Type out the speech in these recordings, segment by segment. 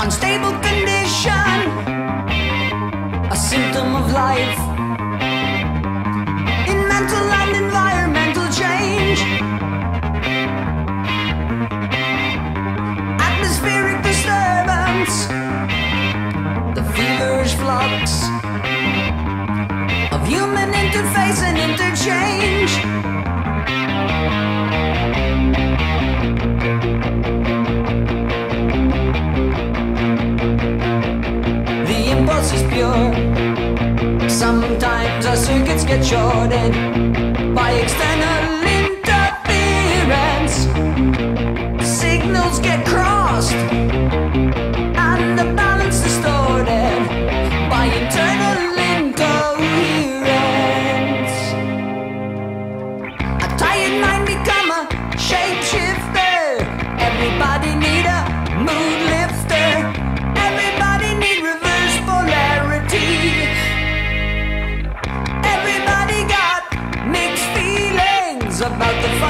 Unstable condition, a symptom of life. Is pure. Sometimes our circuits get shorted by external interference. Signals get crossed and the balance distorted by internal incoherence. A tired mind become a shapeshifter. Everybody need a mood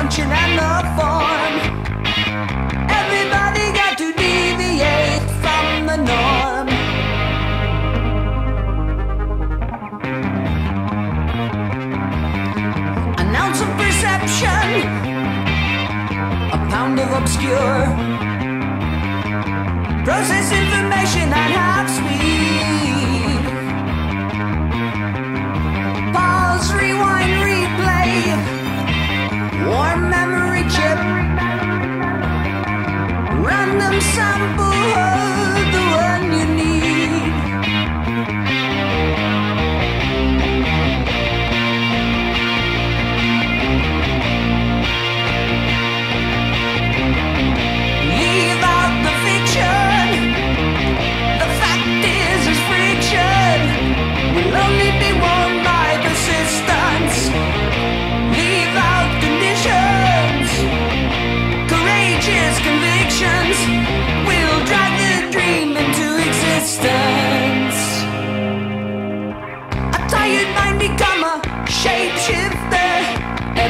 function and the form. Everybody got to deviate from the norm. An ounce of perception, a pound of obscure. Process information at half speed.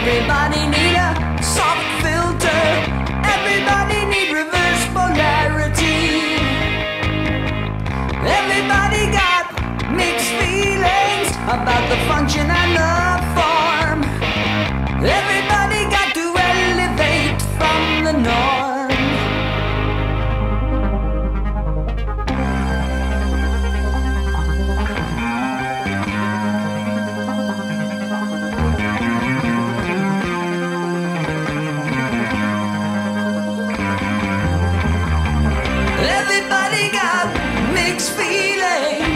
Everybody need a soft filter. Everybody need reverse polarity. Everybody got mixed feelings about the function and the Everybody got mixed feelings.